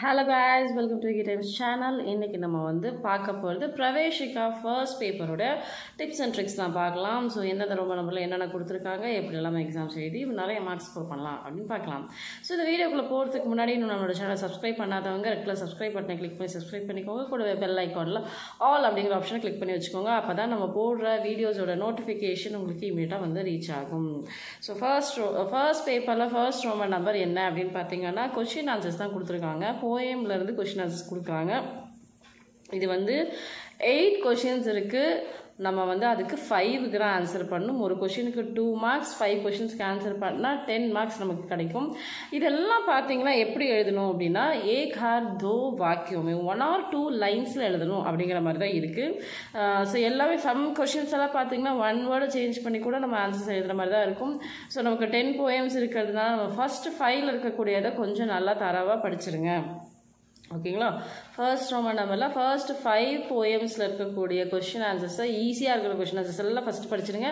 Hello guys welcome to Times channel இன்றைக்கி நம்ம வந்து பார்க்க போகிறது பிரவேஷிகா ஃபர்ஸ்ட் பேப்பரோட டிப்ஸ் அண்ட் ட்ரிக்ஸ் தான் பார்க்கலாம். ஸோ எந்தெந்த ரொம்ப நம்பரில் என்னென்ன கொடுத்துருக்காங்க எப்படி எல்லாமே எக்ஸாம்ஸ் எழுதி நிறைய மார்க்ஸ் ஸ்கோர் பண்ணலாம் அப்படின்னு பார்க்கலாம். ஸோ இந்த வீடியோக்குள்ளே போகிறதுக்கு முன்னாடி இன்னும் நம்மளோட சேனல் சப்ஸ்கிரைப் பண்ணாதவங்க ரெட்டில் சப்ஸ்கிரைப் பட்டனை கிளிக் பண்ணி சப்ஸ்கிரைப் பண்ணிக்கோங்க. கூடவே பெல் ஐக்கானில் ஆல் அப்படிங்கிற ஆப்ஷனை கிளிக் பண்ணி வச்சுக்கோங்க. அப்போ தான் நம்ம போடுற வீடியோஸோட நோட்டிஃபிகேஷன் உங்களுக்கு இமீடியட்டாக வந்து ரீச் ஆகும். ஸோ ஃபர்ஸ்ட் ரோ ஃபர்ஸ்ட் பேப்பரில் ஃபர்ஸ்ட் ரோமன் நம்பர் என்ன அப்படின்னு பார்த்தீங்கன்னா கொஷின் ஆன்சர்ஸ் தான் கொடுத்துருக்காங்க. போயம்லேருந்து கொஷின் ஆன்சர்ஸ் கொடுக்குறாங்க. இது வந்து எயிட் கொஷின்ஸ் இருக்குது நம்ம வந்து அதுக்கு ஃபைவுக்கு தான் ஆன்சர் பண்ணணும். ஒரு கொஷினுக்கு டூ மார்க்ஸ் ஃபைவ் கொஷின்ஸ்க்கு ஆன்சர் பண்ணால் டென் மார்க்ஸ் நமக்கு கிடைக்கும். இதெல்லாம் பார்த்தீங்கன்னா எப்படி எழுதணும் அப்படின்னா ஏக் ஹார் தோ வாக்கியம் ஒன் ஆர் டூ லைன்ஸில் எழுதணும் அப்படிங்கிற மாதிரி தான் இருக்குது ஸோ எல்லாமே சம் கொஷின்ஸ் எல்லாம் பார்த்தீங்கன்னா ஒன் வேர்டு சேஞ்ச் பண்ணி கூட நம்ம ஆன்சர்ஸ் எழுதுகிற மாதிரி தான் இருக்கும். ஸோ நமக்கு டென் போயம்ஸ் இருக்கிறதுனால நம்ம ஃபஸ்ட்டு ஃபைவ்ல இருக்கக்கூடியதை கொஞ்சம் நல்லா தரவாக படிச்சிருங்க. ஓகேங்களா? ஃபர்ஸ்ட் ரோமன் நம்பரில் ஃபர்ஸ்ட் ஃபைவ் போயம்ஸில் இருக்கக்கூடிய கொஷின் ஆன்சர்ஸை ஈஸியாக இருக்கிற கொஷின் ஆன்சர்ஸ் எல்லாம் ஃபஸ்ட்டு படிச்சிருங்க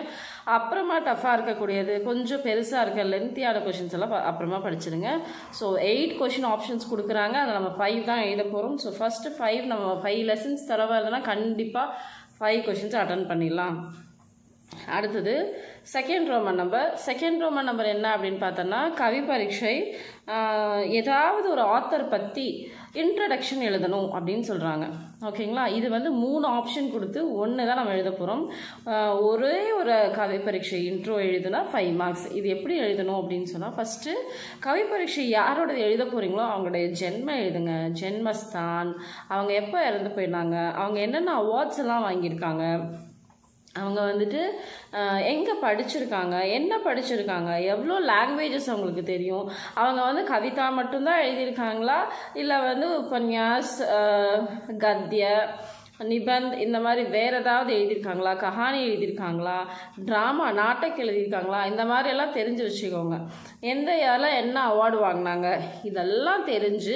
அப்புறமா டஃப்பாக இருக்கக்கூடியது கொஞ்சம் பெருசாக இருக்க லென்த்தியான கொஷின்ஸ் எல்லாம் அப்புறமா படிச்சிருங்க ஸோ எயிட் கொஷின் ஆப்ஷன்ஸ் கொடுக்குறாங்க. அதில் நம்ம ஃபைவ் தான் எழுத போகிறோம் ஸோ ஃபஸ்ட்டு ஃபைவ் நம்ம ஃபைவ் லெசன்ஸ் தரவா இல்லைன்னா கண்டிப்பாக ஃபைவ் கொஷின்ஸ் அட்டன் பண்ணிடலாம். அடுத்தது second Roman number second Roman number என்ன அப்படின்னு பார்த்தோன்னா கவி பரீட்சை ஏதாவது ஒரு ஆத்தர் பற்றி இன்ட்ரடக்ஷன் எழுதணும் அப்படின்னு சொல்கிறாங்க ஓகேங்களா இது வந்து மூணு ஆப்ஷன் கொடுத்து ஒன்று தான் நம்ம எழுத போகிறோம் ஒரே ஒரு கவி பரீட்சை இன்ட்ரோ எழுதுனா ஃபைவ் மார்க்ஸ் இது எப்படி எழுதணும் அப்படின்னு சொன்னால் ஃபஸ்ட்டு கவி பரீட்சை யாரோட எழுத போகிறீங்களோ அவங்களுடைய ஜென்ம எழுதுங்க. ஜென்மஸ்தான். அவங்க எப்போ இறந்து போயிட்டாங்க அவங்க என்னென்ன அவார்ட்ஸ் எல்லாம் வாங்கியிருக்காங்க? அவங்க வந்துட்டு எங்கே படிச்சிருக்காங்க? என்ன படிச்சிருக்காங்க? எவ்வளோ லாங்குவேஜஸ் அவங்களுக்கு தெரியும்? அவங்க வந்து கவிதா மட்டும்தான் எழுதியிருக்காங்களா? இல்லை வந்து உபன்யாஸ் கத்திய நிபந்த் இந்த மாதிரி வேற ஏதாவது எழுதியிருக்காங்களா? கஹானி எழுதியிருக்காங்களா? ட்ராமா நாட்டக் எழுதியிருக்காங்களா? இந்த மாதிரி எல்லாம் தெரிஞ்சு வச்சுக்கோங்க. எந்த இயரில் என்ன அவார்டு வாங்கினாங்க? இதெல்லாம் தெரிஞ்சு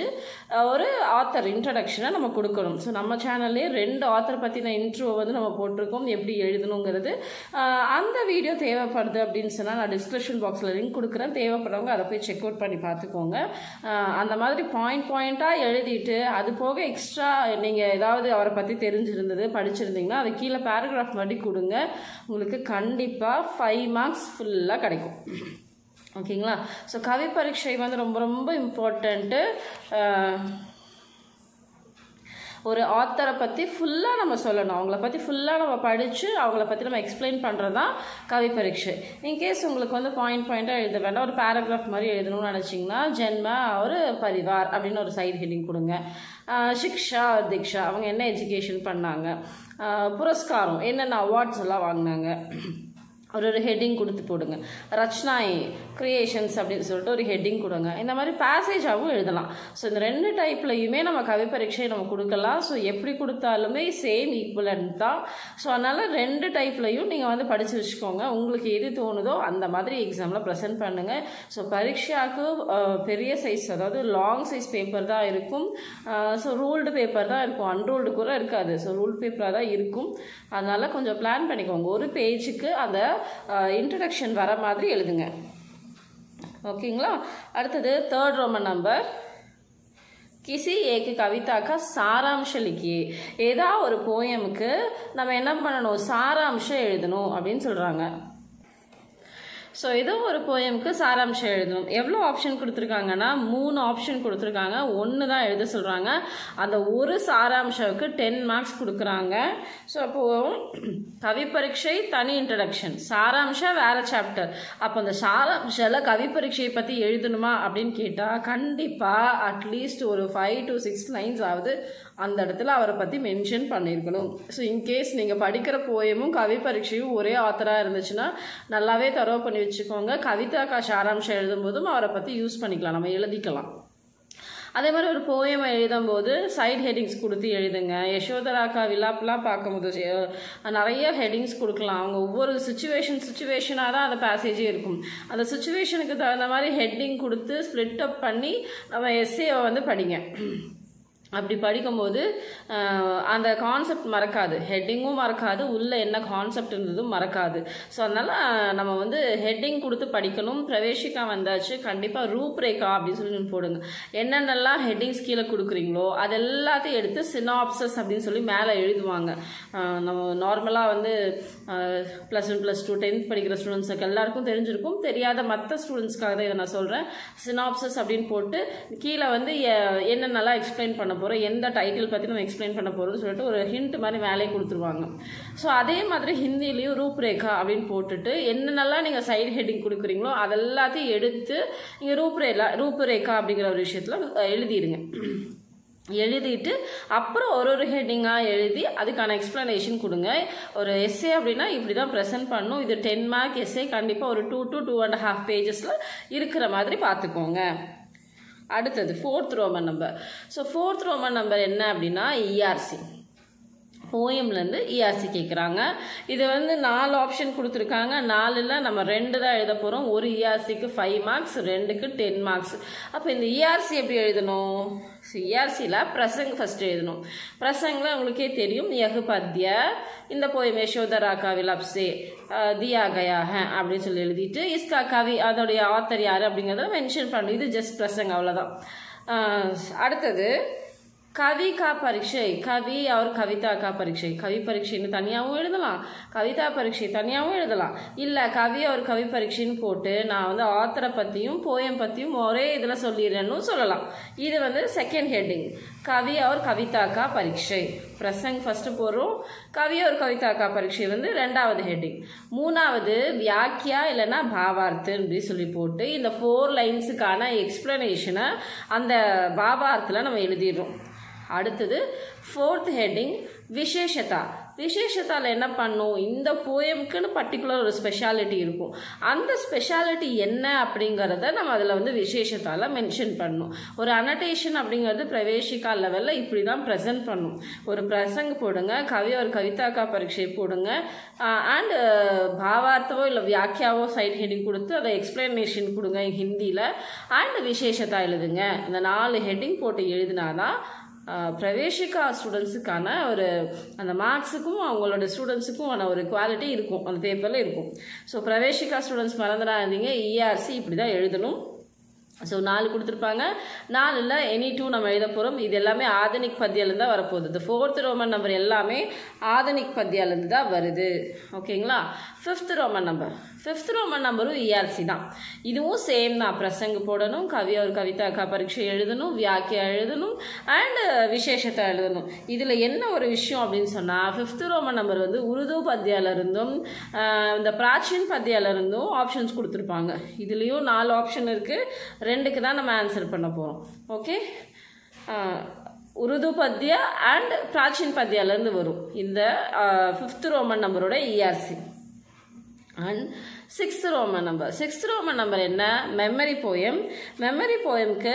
ஒரு ஆத்தர் இன்ட்ரடக்ஷனை நம்ம கொடுக்கணும். ஸோ நம்ம சேனல்லே ரெண்டு ஆத்தர் பற்றின இன்ட்ரோ வந்து நம்ம போட்டிருக்கோம். எப்படி எழுதணுங்கிறது. அந்த வீடியோ தேவைப்படுது அப்படின்னு சொன்னால் நான் டிஸ்கிரிப்ஷன் பாக்ஸில் லிங்க் கொடுக்குறேன். தேவைப்படுறவங்க அதை போய் செக் அவுட் பண்ணி பார்த்துக்கோங்க. அந்த மாதிரி பாயிண்ட் பாயிண்ட்டாக எழுதிட்டு அது போக எக்ஸ்ட்ரா நீங்கள் ஏதாவது அவரை பற்றி தெரிஞ்சிருந்தது படிச்சிருந்தீங்கன்னா அது கீழே பேராகிராஃப் மாதிரி கொடுங்க. உங்களுக்கு கண்டிப்பாக ஃபைவ் மார்க்ஸ் ஃபுல்லாக கிடைக்கும். ஓகேங்களா? ஸோ கவி பரீட்சை வந்து ரொம்ப ரொம்ப இம்பார்ட்டண்ட்டு ஒரு ஆத்தரை பற்றி ஃபுல்லாக நம்ம சொல்லணும். அவங்கள பற்றி ஃபுல்லாக நம்ம படித்து அவங்கள பற்றி நம்ம எக்ஸ்பிளைன் பண்ணுறது தான் கவி பரீட்சை. இன்கேஸ் உங்களுக்கு வந்து பாயிண்ட் பாயிண்ட்டாக எழுத வேண்டாம் ஒரு பேராகிராஃப் மாதிரி எழுதணும்னு நினச்சிங்கன்னா ஜென்ம ஒரு பரிவார் அப்படின்னு ஒரு சைடு ஹெட்டிங் கொடுங்க. சிக்ஷா தீக்ஷா அவங்க என்ன எஜுகேஷன் பண்ணாங்க? புரஸ்காரம் என்னென்ன அவார்ட்ஸ் எல்லாம் வாங்கினாங்க? ஒரு ஒரு ஹெட்டிங் கொடுத்து போடுங்க. ரச்னாய் கிரியேஷன்ஸ் அப்படின்னு சொல்லிட்டு ஒரு ஹெட்டிங் கொடுங்க. இந்த மாதிரி பேசேஜாகவும் எழுதலாம். ஸோ இந்த ரெண்டு டைப்லையுமே நம்ம கவி பரீட்சையை நம்ம கொடுக்கலாம். ஸோ எப்படி கொடுத்தாலுமே சேம் ஈக்குவலன்ட் தான். ஸோ அதனால் ரெண்டு டைப்லையும் நீங்கள் வந்து படித்து வச்சுக்கோங்க. உங்களுக்கு எது தோணுதோ அந்த மாதிரி எக்ஸாமில் ப்ரெசென்ட் பண்ணுங்கள் ஸோ பரீட்சாவுக்கு பெரிய சைஸ் அதாவது லாங் சைஸ் பேப்பர் தான் இருக்கும். ஸோ ரூல்டு பேப்பர் தான் இருக்கும். அன்ரூல்டு கூட இருக்காது. ஸோ ரூல் பேப்பராக தான் இருக்கும். அதனால் கொஞ்சம் பிளான் பண்ணிக்கோங்க. ஒரு பேஜுக்கு அதை இன்ட்ரடக்ஷன் வர மாதிரி எழுதுங்க. ஓகேங்களா? அடுத்தது தேர்ட் ரோமன் நம்பர் கிசி ஏக்கு கவிதாக்கா சாராம்சம் லிக்கியே. ஏதா ஒரு போயமுக்கு நம்ம என்ன பண்ணணும்? சாராம்சம் எழுதணும் அப்படின்னு சொல்கிறாங்க ஸோ ஏதோ ஒரு போயமுக்கு சாராம்சம் எழுதணும். எவ்வளோ ஆப்ஷன் கொடுத்துருக்காங்கன்னா மூணு ஆப்ஷன் கொடுத்துருக்காங்க. ஒன்று தான் எழுத சொல்கிறாங்க அந்த ஒரு சாராம்சவுக்கு டென் மார்க்ஸ் கொடுக்குறாங்க. ஸோ அப்போது கவி பரீட்சை தனி இன்ட்ரடக்ஷன் சாராம்சம் வேற சாப்டர் அப்போ அந்த சாராம்சில் கவி பரீட்சையை பற்றி எழுதணுமா அப்படின்னு கேட்டால் கண்டிப்பாக அட்லீஸ்ட் ஒரு ஃபைவ் டு சிக்ஸ் லைன்ஸ் ஆகுது அந்த இடத்துல அவரை பற்றி மென்ஷன் பண்ணியிருக்கணும் ஸோ இன்கேஸ் நீங்கள் படிக்கிற போயமும் கவி பரீட்சையும் ஒரே ஆத்தராக இருந்துச்சுன்னா நல்லாவே தரவு பண்ணி வச்சுக்கோங்க. கவிதா கவிதாக்கா சாராம்சம் எழுதும்போதும் அவரை பற்றி யூஸ் பண்ணிக்கலாம். நம்ம எழுதிக்கலாம். அதே மாதிரி ஒரு போயம் எழுதும்போது சைட் ஹெட்டிங்ஸ் கொடுத்து எழுதுங்க. யசோதராக்கா விழாப்பெலாம் பார்க்கும்போது நிறைய ஹெட்டிங்ஸ் கொடுக்கலாம். அவங்க ஒவ்வொரு சுச்சுவேஷன் சுச்சுவேஷனாக தான் அந்த பேசேஜே இருக்கும். அந்த சுச்சுவேஷனுக்கு தகுந்த மாதிரி ஹெட்டிங் கொடுத்து ஸ்ப்ளிட் அப் பண்ணி நம்ம எஸ்ஏவை வந்து படிங்க. அப்படி படிக்கும்போது அந்த கான்செப்ட் மறக்காது. ஹெட்டிங்கும் மறக்காது. உள்ளே என்ன கான்செப்ட் இருந்ததும் மறக்காது. ஸோ அதனால் நம்ம வந்து ஹெட்டிங் கொடுத்து படிக்கணும். பிரவேசிக்கா வந்தாச்சு. கண்டிப்பாக ரூப்ரேகா அப்படின்னு சொல்லி போடுங்க. என்னென்னலாம் ஹெட்டிங்ஸ் கீழே கொடுக்குறீங்களோ அது எல்லாத்தையும் எடுத்து சினாப்சஸ் அப்படின்னு சொல்லி மேலே எழுதுவாங்க. நம்ம நார்மலாக வந்து plus one plus two tenth படிக்கிற ஸ்டூடெண்ட்ஸுக்கு எல்லாருக்கும் தெரிஞ்சிருக்கும். தெரியாத மற்ற ஸ்டூடெண்ட்ஸ்க்காக தான் இதை நான் சொல்கிறேன் சினாப்சஸ் அப்படின்னு போட்டு கீழே வந்து எ- என்னென்னலாம் எக்ஸ்பிளைன் பண்ண போகிறோம் எந்த டைட்டில் பற்றி நம்ம எக்ஸ்பிளைன் பண்ண போகிறோம்னு சொல்லிட்டு ஒரு ஹிண்ட் மாதிரி வேலையை கொடுத்துருவாங்க. ஸோ அதே மாதிரி ஹிந்திலையும் ரூப்ரேகா அப்படின்னு போட்டுட்டு என்னென்னலாம் நீங்கள் சைடு ஹெட்டிங் கொடுக்குறீங்களோ அதெல்லாத்தையும் எடுத்து நீங்கள் ரூப்ரேலா ரூப்ரேகா அப்படிங்கிற ஒரு விஷயத்தில் எழுதிடுங்க. எழுதிட்டு அப்புறம் ஒரு ஒரு ஹெட்டிங்காக எழுதி அதுக்கான எக்ஸ்ப்ளனேஷன் கொடுங்க. ஒரு எஸ்ஏ அப்படின்னா இப்படி தான் ப்ரெசென்ட் பண்ணும். இது டென் மார்க் எஸ்ஏ கண்டிப்பாக ஒரு two to two and half பேஜஸில் இருக்கிற மாதிரி பார்த்துக்கோங்க. அடுத்தது fourth Roman number so fourth Roman number என்ன அப்படின்னா இஆர்சி போயம்லேருந்து இஆர்சி கேட்குறாங்க இது வந்து நாலு ஆப்ஷன் கொடுத்துருக்காங்க. நாலில் நம்ம ரெண்டு தான் எழுத போகிறோம் ஒரு இஆர்சிக்கு ஃபைவ் மார்க்ஸ் ரெண்டுக்கு டென் மார்க்ஸ் அப்போ இந்த இஆர்சி எப்படி எழுதணும்? இஆர்சியில் பிரசங் ஃபஸ்ட் எழுதணும். பிரசங்கில் உங்களுக்கே தெரியும். யகு பத்ய இந்த போயம் யசோதரா காவில் அப்சே தியா கயா அப்படின்னு சொல்லி எழுதிட்டு இஸ்கா கவி அதோடைய ஆத்தர் யார் அப்படிங்கிறத மென்ஷன் பண்ணுறது இது ஜஸ்ட் பிரசங் அவ்வளோதான் அடுத்தது கவி கா பரீட்சை. கவி அவர் கவிதா கா பரீட்சை. கவி பரீட்சைன்னு தனியாகவும் எழுதலாம். கவிதா பரீட்சை தனியாகவும் எழுதலாம். இல்லை கவி அவர் கவி பரீட்சைன்னு போட்டு நான் வந்து ஆத்தரை பற்றியும் போயம் பற்றியும் ஒரே இதில் சொல்லிடுறேன்னு சொல்லலாம். இது வந்து செகண்ட் ஹெட்டிங் கவி அவர் கவிதா கா பரீட்சை. பிரசங் ஃபஸ்ட்டு போடுறோம். கவி அவர் கவிதா கா பரீட்சை வந்து ரெண்டாவது ஹெட்டிங் மூணாவது வியாக்கியா இல்லைன்னா பாவார்த்து அப்படி சொல்லி போட்டு இந்த ஃபோர் லைன்ஸுக்கான எக்ஸ்ப்ளனேஷனை அந்த பாவார்த்தில் நம்ம எழுதிடுறோம். அடுத்தது ஃபோர்த் ஹெட்டிங் விசேஷதா. விசேஷத்தால் என்ன பண்ணும்? இந்த போயமுக்குன்னு பர்டிகுலர் ஒரு ஸ்பெஷாலிட்டி இருக்கும். அந்த ஸ்பெஷாலிட்டி என்ன அப்படிங்கிறத நம்ம அதில் வந்து விசேஷத்தால் மென்ஷன் பண்ணும். ஒரு அனடேஷன் அப்படிங்கிறது பிரவேசிக்கா லெவலில் இப்படி தான் ப்ரெசென்ட் பண்ணும். ஒரு பிரசங்க போடுங்க கவி ஒரு கவிதாக்கா பரீட்சை போடுங்க அண்ட் பாவார்த்தவோ இல்லை வியாக்கியாவோ சைட் ஹெட்டிங் கொடுத்து அதை எக்ஸ்பிளனேஷன் கொடுங்க ஹிந்தியில். அண்ட் விசேஷத்தா எழுதுங்க. இந்த நாலு ஹெட்டிங் போட்டு எழுதினாதான் ஆஹ் ஸ்டூடெண்ட்ஸுக்கான ஒரு அந்த மார்க்ஸுக்கும் அவங்களோட ஸ்டூடெண்ட்ஸுக்கும் ஒரு குவாலிட்டி இருக்கும். அந்த பேப்பரில் இருக்கும். ஸோ பிரவேசிகா ஸ்டூடெண்ட்ஸ் மறந்துடாதீங்க. இஆர்சி இப்படி தான் எழுதணும். ஸோ நாலு கொடுத்துருப்பாங்க. நாலில் எனி டூ நம்ம எழுத போகிறோம் இது எல்லாமே ஆதனிக் பத்தியாலேருந்து தான் வரப்போகுது. இந்த ஃபோர்த் ரோமன் நம்பர் எல்லாமே ஆதனிக் பத்தியாலேருந்து தான் வருது ஓகேங்களா fifth Roman number fifth Roman நம்பரும் இஆர்சி தான். இதுவும் சேம் தான். பிரசங்க போடணும் கவி ஒரு கவிதா க பரீட்சை எழுதணும் வியாக்கியா எழுதணும் அண்ட் விசேஷத்தை எழுதணும். இதில் என்ன ஒரு விஷயம் அப்படின்னு சொன்னால் ஃபிஃப்த் ரோமன் நம்பர் வந்து உருது பத்தியாலருந்தும் இந்த பிராச்சீன் பத்தியாலருந்தும் ஆப்ஷன்ஸ் கொடுத்துருப்பாங்க. இதுலேயும் நாலு ஆப்ஷன் இருக்குது ரெண்டுக்கு தான் நம்ம ஆன்சர் பண்ண போகிறோம் ஓகே உருது பத்தியா அண்ட் பிராச்சீன் பத்தியாலேருந்து வரும். இந்த ஃபிஃப்த் ரோமன் நம்பரோட ERC and sixth Roman number sixth Roman number என்ன? மெமரி போயம் மெமரி போயம்க்கு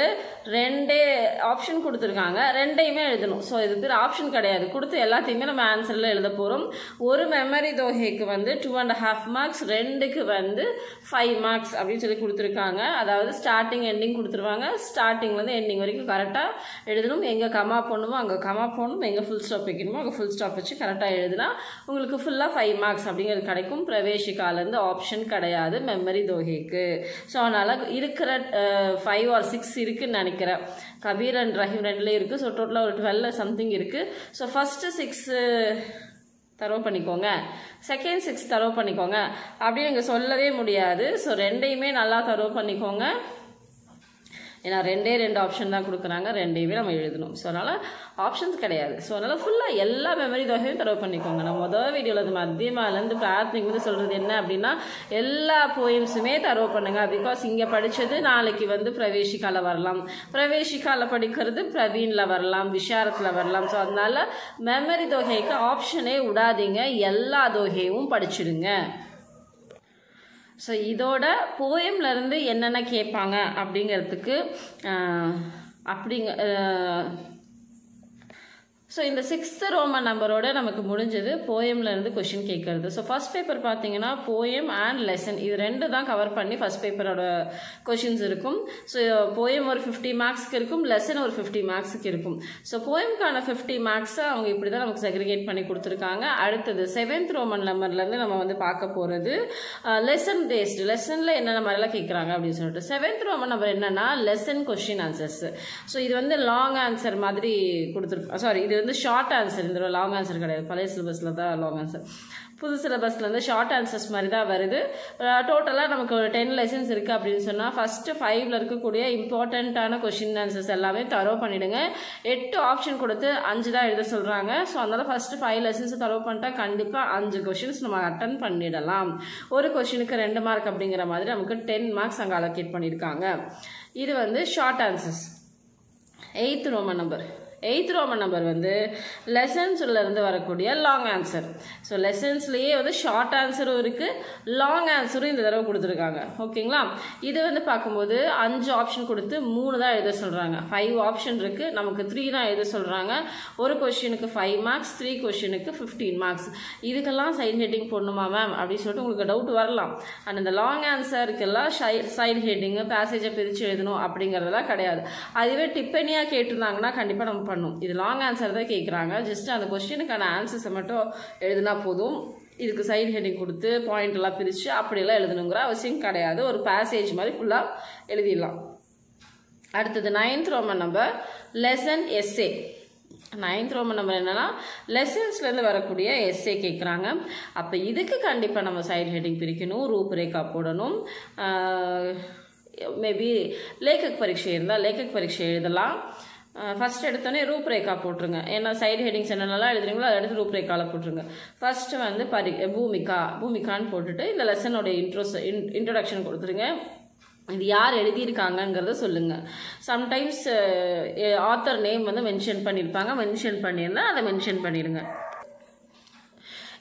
ரெண்டே ஆப்ஷன் கொடுத்துருக்காங்க. ரெண்டையுமே எழுதணும். ஸோ இது பேர் ஆப்ஷன் கிடையாது. கொடுத்து எல்லாத்தையுமே நம்ம ஆன்சரில் எழுத போகிறோம் ஒரு மெமரி தொகைக்கு வந்து டூ அண்ட் ஹாஃப் மார்க்ஸ் ரெண்டுக்கு வந்து ஃபைவ் மார்க்ஸ் அப்படின்னு சொல்லி கொடுத்துருக்காங்க. அதாவது ஸ்டார்டிங் எண்டிங் கொடுத்துருவாங்க. ஸ்டார்டிங்லேருந்து எண்டிங் வரைக்கும் கரெக்டாக எழுதணும். எங்கே கமா போடணுமோ அங்கே கமா போடணும். எங்கே ஃபுல் ஸ்டாப் வைக்கணுமோ அங்கே ஃபுல் ஸ்டாப் வச்சு கரெக்டாக எழுதினா உங்களுக்கு ஃபுல்லாக ஃபைவ் மார்க்ஸ் அப்படிங்கிறது கிடைக்கும். பிரவேசிக்காலேருந்து ஆப்ஷன் கிடையாது மெமரி தோகைக்கு. ஸோ அதனால் இருக்கிற ஃபைவ் ஆர் சிக்ஸ் இருக்குன்னு நினைக்கிறேன். கபீர் அண்ட் ரஹீம் ரெண்டுலேயும் இருக்குது ஸோ டோட்டலாக ஒரு டுவெல் சம்திங் இருக்குது ஸோ ஃபஸ்ட்டு சிக்ஸு தரவு பண்ணிக்கோங்க. செகண்ட் சிக்ஸ் தரவு பண்ணிக்கோங்க. அப்படின்னு இங்கே சொல்லவே முடியாது. ஸோ ரெண்டையுமே நல்லா தரவு பண்ணிக்கோங்க. ஏன்னா ரெண்டே ரெண்டு ஆப்ஷன் தான் கொடுக்குறாங்க ரெண்டையுமே நம்ம எழுதணும். ஸோ அதனால் ஆப்ஷன்ஸ் கிடையாது. ஸோ அதனால் ஃபுல்லாக எல்லா மெமரி தொகையும் தரவு பண்ணிக்கோங்க. நம்ம முதல் வீடியோவில் அது மத்தியமாலேருந்து பிரார்த்தனைக்கு வந்து சொல்கிறது என்ன அப்படின்னா எல்லா போயம்ஸுமே தரவு பண்ணுங்கள் பிகாஸ் இங்கே படித்தது நாளைக்கு வந்து பிரவேசிக்கால வரலாம். பிரவேசிக்கால படிக்கிறது பிரவீனில் வரலாம் விஷாரத்தில் வரலாம். ஸோ அதனால் மெமரி தொகைக்கு ஆப்ஷனே விடாதீங்க. எல்லா தொகையும் படிச்சிடுங்க. ஸோ இதோட போயம்ல இருந்து என்னென்ன கேட்பாங்க அப்படிங்கிறதுக்கு அப்படிங்க ஸோ இந்த சிக்ஸ்த்து ரோமன் நம்பரோட நமக்கு முடிஞ்சது. போயம்ல இருந்து கொஷின் கேட்கறது. ஸோ ஃபர்ஸ்ட் பேப்பர் பார்த்தீங்கன்னா போயம் அண்ட் லெசன் இது ரெண்டு தான் கவர் பண்ணி ஃபர்ஸ்ட் பேப்பரோட கொஷின்ஸ் இருக்கும். ஸோ போயம் ஒரு ஃபிஃப்டி மார்க்ஸ்க்கு இருக்கும் லெசன் ஒரு ஃபிஃப்டி மார்க்ஸுக்கு இருக்கும். ஸோ போயம்க்கான ஃபிஃப்டி மார்க்ஸை அவங்க இப்படி தான் நமக்கு செக்ரிகேட் பண்ணி கொடுத்துருக்காங்க. அடுத்தது செவன்த் ரோமன் நம்பர்லேருந்து நம்ம வந்து பார்க்க போகிறது லெசன் பேஸ்டு லெசனில் என்னென்ன மாதிரிலாம் கேட்குறாங்க அப்படின்னு சொல்லிட்டு. செவன்த் ரோமன் நம்பர் என்னென்னா லெசன் கொஷின் ஆன்சர்ஸ் ஸோ இது வந்து லாங் ஆன்சர் மாதிரி கொடுத்துருப்போம் சாரி இது வந்து ஷார்ட் ஆன்சர் இந்த லாங் ஆன்சர் கிடையாது. பழைய சிலபஸில் தான் லாங் ஆன்சர் புது சிலபஸில் வந்து ஷார்ட் ஆன்சர்ஸ் மாதிரி தான் வருது. டோட்டலாக நமக்கு ஒரு டென் லெசன்ஸ் இருக்குது அப்படின்னு சொன்னால் ஃபஸ்ட்டு ஃபைவ்ல இருக்கக்கூடிய இம்பார்ட்டண்ட்டான கொஷின் ஆன்சர்ஸ் எல்லாமே தரோ பண்ணிவிடுங்க எட்டு ஆப்ஷன் கொடுத்து அஞ்சு தான் எழுத சொல்கிறாங்க ஸோ அதனால் ஃபஸ்ட்டு ஃபைவ் லெசன்ஸ் தரோ பண்ணிட்டா கண்டிப்பாக அஞ்சு கொஷின்ஸ் நம்ம அட்டன் பண்ணிடலாம். ஒரு கொஷினுக்கு ரெண்டு மார்க் அப்படிங்கிற மாதிரி நமக்கு டென் மார்க்ஸ் அங்கே அலோகேட் பண்ணியிருக்காங்க. இது வந்து short answers eighth Roman number eighth Roman number வந்து லெசன்ஸ்லேருந்து வரக்கூடிய லாங் ஆன்சர் ஸோ லெசன்ஸ்லேயே வந்து ஷார்ட் ஆன்சரும் இருக்குது லாங் ஆன்சரும் இந்த தடவை கொடுத்துருக்காங்க. ஓகேங்களா? இது வந்து பார்க்கும்போது அஞ்சு ஆப்ஷன் கொடுத்து மூணு தான் எழுத சொல்கிறாங்க ஃபைவ் ஆப்ஷன் இருக்குது நமக்கு த்ரீ தான் எழுத சொல்கிறாங்க ஒரு கொஷினுக்கு ஃபைவ் மார்க்ஸ் த்ரீ கொஷினுக்கு ஃபிஃப்டீன் மார்க்ஸ் இதுக்கெல்லாம் சைட் ஹெட்டிங் போடணுமா மேம் அப்படின்னு சொல்லிட்டு உங்களுக்கு டவுட் வரலாம். அண்ட் இந்த லாங் ஆன்சருக்கெல்லாம் சைடு ஹெட்டிங்கு பேசேஜை பிரித்து எழுதணும் அப்படிங்கிறதெல்லாம் கிடையாது. அதுவே டிப்பனியாக கேட்டிருந்தாங்கன்னா கண்டிப்பாக நம்ம பண்ணும். இது லாங் ஆன்சர் தான் கேட்குறாங்க ஜஸ்ட் அந்த கொஸ்டினுக்கான ஆன்சர்ஸை மட்டும் எழுதினா போதும். இதுக்கு சைடு ஹெட்டிங் கொடுத்து பாயிண்ட் எல்லாம் பிரித்து அப்படியெல்லாம் எழுதணுங்கிற அவசியம் கிடையாது. ஒரு பேசேஜ் மாதிரி ஃபுல்லாக எழுதிடலாம். அடுத்தது ninth Roman number lesson essay ninth Roman number என்னென்னா லெசன்ஸ்லேருந்து வரக்கூடிய எஸ்ஏ கேட்குறாங்க அப்போ இதுக்கு கண்டிப்பாக நம்ம சைடு ஹெட்டிங் பிரிக்கணும் ரூப்ரேகா போடணும். மேபி லேக்கக் பரீட்சை இருந்தால் லேக்கக் பரீட்சை எழுதலாம். ஃபஸ்ட் எடுத்தோடனே ரூப்ரேகா போட்டுருங்க. ஏன்னா சைடு ஹெட்டிங்ஸ் என்னென்னலாம் எழுதுறீங்களோ அதை எடுத்து ரூப்ரேக்காவில் போட்டுருங்க. ஃபஸ்ட்டு வந்து பரி பூமிகா பூமிகான்னு போட்டுட்டு இந்த லெசனோட இன்ட்ரோஸ் இன்ட்ரொடக்ஷன் கொடுத்துருங்க. இது யார் எழுதியிருக்காங்கங்கிறத சொல்லுங்கள் சம்டைம்ஸ் ஆத்தர் நேம் வந்து மென்ஷன் பண்ணியிருப்பாங்க. மென்ஷன் பண்ணியிருந்தால் அதை மென்ஷன் பண்ணிடுங்க.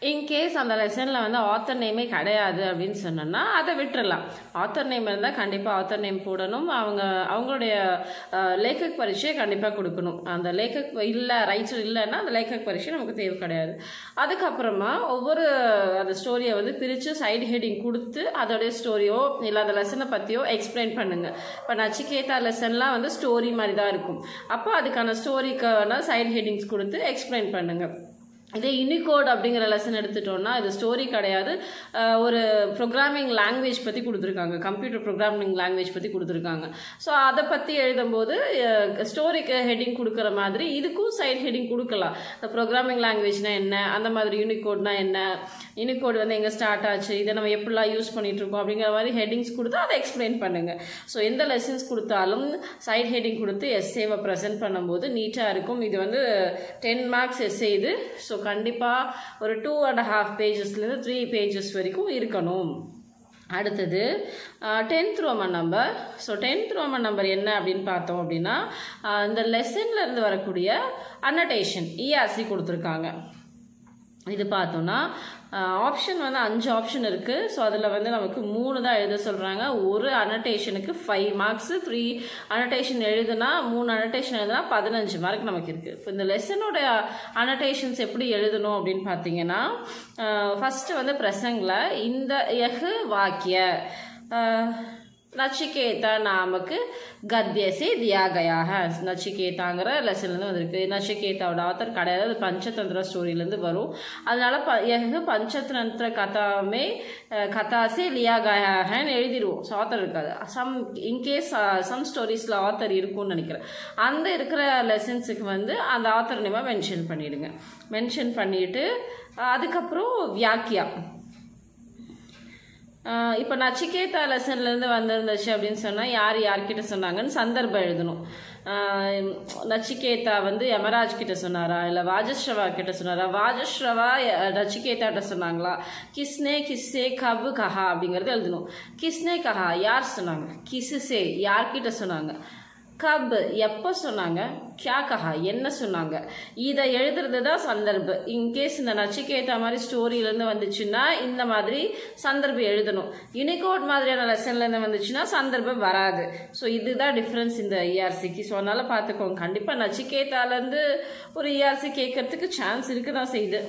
இன்கேஸ் அந்த லெசனில் வந்து ஆத்தர் நேமே கிடையாது அப்படின்னு சொன்னோன்னா அதை விட்டுறலாம். ஆத்தர் நேம் இருந்தால் கண்டிப்பாக ஆத்தர் நேம் போடணும். அவங்க அவங்களுடைய லேக்கக் பரீட்சையை கண்டிப்பாக கொடுக்கணும். அந்த லேக்கக் இல்லை ரைட்டர் இல்லைன்னா அந்த லேக்கக் பரீட்சை நமக்கு தேவை கிடையாது. அதுக்கப்புறமா ஒவ்வொரு அந்த ஸ்டோரியை வந்து பிரித்து சைடு ஹெட்டிங் கொடுத்து அதோடைய ஸ்டோரியோ இல்லை அந்த லெசனை பற்றியோ எக்ஸ்பிளைன் பண்ணுங்கள் இப்போ நச்சிகேதா லெசன்லாம் வந்து ஸ்டோரி மாதிரி தான் இருக்கும். அப்போ அதுக்கான ஸ்டோரிக்கான சைடு ஹெட்டிங்ஸ் கொடுத்து எக்ஸ்பிளைன் பண்ணுங்கள் இதே யூனிகோட் அப்படிங்கிற லெசன் எடுத்துட்டோம்னா இது ஸ்டோரி கிடையாது. ஒரு ப்ரோக்ராமிங் லாங்குவேஜ் பற்றி கொடுத்துருக்காங்க. கம்ப்யூட்டர் ப்ரோக்ராமிங் லாங்குவேஜ் பற்றி கொடுத்துருக்காங்க. ஸோ அதை பற்றி எழுதும்போது ஸ்டோரிக்கு ஹெட்டிங் கொடுக்குற மாதிரி இதுக்கும் சைட் ஹெட்டிங் கொடுக்கலாம். இந்த ப்ரோக்ராமிங் லாங்குவேஜ்னா என்ன? அந்த மாதிரி யூனிகோட்னா என்ன? யூனிகோட் வந்து எங்கே ஸ்டார்ட் ஆச்சு? இதை நம்ம எப்படிலாம் யூஸ் பண்ணிகிட்ருக்கோம் இருக்கோம்? அப்படிங்கிற மாதிரி ஹெட்டிங்ஸ் கொடுத்து அதை எக்ஸ்பிளைன் பண்ணுங்கள் ஸோ எந்த லெசன்ஸ் கொடுத்தாலும் சைட் ஹெட்டிங் கொடுத்து எஸ்ஏவை ப்ரெசென்ட் பண்ணும்போது நீட்டாக இருக்கும். இது வந்து டென் மார்க்ஸ் எஸ்ஏ இது. ஸோ ஸோ கண்டிப்பாக ஒரு டூ அண்ட் ஹாஃப் பேஜஸ்லேருந்து த்ரீ பேஜஸ் வரைக்கும் இருக்கணும். அடுத்தது tenth Roman number so tenth Roman number என்ன அப்படின்னு பார்த்தோம் அப்படின்னா இந்த லெசன்லேருந்து வரக்கூடிய அன்னடேஷன் இஆர்சி கொடுத்துருக்காங்க. இது பார்த்தோன்னா ஆப்ஷன் வந்து அஞ்சு ஆப்ஷன் இருக்குது ஸோ அதில் வந்து நமக்கு மூணு தான் எழுத சொல்கிறாங்க ஒரு அனடேஷனுக்கு ஃபைவ் மார்க்ஸு த்ரீ அனடேஷன் எழுதுனா மூணு அனடேஷன் எழுதுனா பதினஞ்சு மார்க் நமக்கு இருக்குது இப்போ இந்த லெசனோட அனடேஷன்ஸ் எப்படி எழுதணும் அப்படின்னு பார்த்தீங்கன்னா ஃபஸ்ட்டு வந்து பிரசங்கில் இந்த எஹு வாக்கிய. நச்சிகேதா நாமக்கு கத்தியசே தியாகயாக. நச்சிகேதாங்கிற லெசன்லேருந்து வந்திருக்கு. நச்சிகேதாவோட ஆத்தர் கிடையாது. அது பஞ்சதந்திர ஸ்டோரியிலேருந்து வரும். அதனால ப எஹு பஞ்சதந்திர கதாமே கதாசே லியாகயாகன்னு எழுதிடுவோம். ஸோ ஆத்தர் இருக்காது. சம் இன்கேஸ் சம் ஸ்டோரிஸில் ஆத்தர் இருக்கும்னு நினைக்கிறேன். அந்த இருக்கிற லெசன்ஸுக்கு வந்து அந்த ஆத்தர் நேமாக மென்ஷன் பண்ணிவிடுங்க மென்ஷன் பண்ணிவிட்டு அதுக்கப்புறம் வியாக்கியா இப்போ நச்சிகேதா லெசன்லேருந்து வந்திருந்துச்சு அப்படின்னு சொன்னால் யார் யார்கிட்ட சொன்னாங்கன்னு சந்தர்ப்பம் எழுதணும். நச்சிகேதா வந்து யமராஜ் கிட்ட சொன்னாரா? இல்லை வாஜஸ்ரவா கிட்ட சொன்னாரா? வாஜஸ்ரவா நச்சிகேதாட்ட சொன்னாங்களா? கிஸ்னே கிஸ்ஸே கபு கஹா அப்படிங்கிறது எழுதணும். கிஸ்னே கஹா யார் சொன்னாங்க? கிசுசே யார்கிட்ட சொன்னாங்க? கப் எப்போ சொன்னாங்க? கியா கஹா என்ன சொன்னாங்க? இதை எழுதுறது தான் சந்தர்ப்பு இன்கேஸ் இந்த நச்சிக்கேற்ற மாதிரி ஸ்டோரியிலேருந்து வந்துச்சுன்னா இந்த மாதிரி சந்தர்ப்பம் எழுதணும். யூனிகோட் மாதிரியான லெசன்லேருந்து வந்துச்சுன்னா சந்தர்ப்பம் வராது. ஸோ இதுதான் டிஃப்ரென்ஸ் இந்த இஆர்சிக்கு ஸோ அதனால் பார்த்துக்கோங்க. கண்டிப்பாக நச்சிகேத்தாலேருந்து ஒரு இஆர்சி கேட்கறதுக்கு சான்ஸ் இருக்க தான் செய்யுது.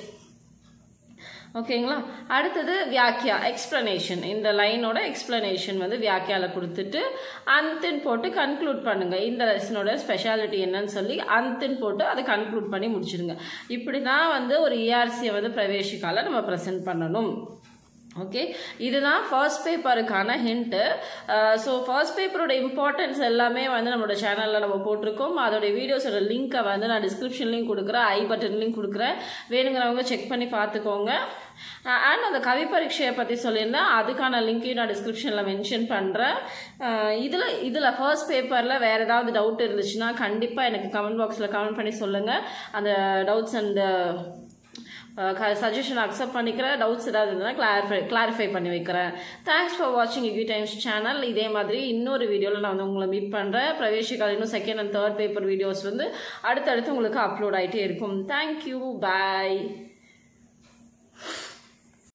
ஓகேங்களா? அடுத்தது வியாக்கியா எக்ஸ்பிளனேஷன் இந்த லைனோட எக்ஸ்பிளனேஷன் வந்து வியாக்கியாவில் கொடுத்துட்டு அந்தின் போட்டு கன்க்ளூட் பண்ணுங்கள் இந்த லெசனோட ஸ்பெஷாலிட்டி என்னன்னு சொல்லி அந்தின் போட்டு அதை கன்க்ளூட் பண்ணி முடிச்சிடுங்க. இப்படி தான் வந்து ஒரு இஆர்சியை வந்து பிரவேசிக்கால நம்ம ப்ரெசென்ட் பண்ணணும். ஓகே இதுதான் ஃபர்ஸ்ட் பேப்பருக்கான ஹிண்ட்டு ஸோ ஃபர்ஸ்ட் பேப்பரோட இம்பார்ட்டன்ஸ் எல்லாமே வந்து நம்மளோட சேனலில் நம்ம போட்டிருக்கோம். அதோடைய வீடியோஸோட லிங்க்கை வந்து நான் டிஸ்கிரிப்ஷன்லையும் கொடுக்குறேன் ஐ பட்டன்லையும் கொடுக்குறேன். வேணுங்கிறவங்க செக் பண்ணி பார்த்துக்கோங்க. Uh, அண்ட் அந்த கவி பரீட்சையை பற்றி சொல்லியிருந்தேன் அதுக்கான லிங்க்கையும் நான் டிஸ்கிரிப்ஷனில் மென்ஷன் பண்ணுறேன் இதில் இதில் ஃபர்ஸ்ட் பேப்பரில் வேறு ஏதாவது டவுட் இருந்துச்சுன்னா கண்டிப்பாக எனக்கு கமெண்ட் பாக்ஸில் கமெண்ட் பண்ணி சொல்லுங்கள் அந்த டவுட்ஸ் அண்ட் சஜஷன் அக்செப்ட் பண்ணிக்கிறேன். டவுட்ஸ் ஏதாவது இருந்ததுன்னா கிளாரிஃபை கிளாரிஃபை பண்ணி வைக்கிறேன். தேங்க்ஸ் ஃபார் வாட்சிங் எக்யூ டைம்ஸ் சேனல் இதே மாதிரி இன்னொரு வீடியோவில் நான் வந்து உங்களை மீட் பண்ணுறேன் பிரவேசிக்கால் இன்னும் second and third paper videos வந்து அடுத்தடுத்து உங்களுக்கு அப்லோட் ஆகிட்டே இருக்கும். Thank you bye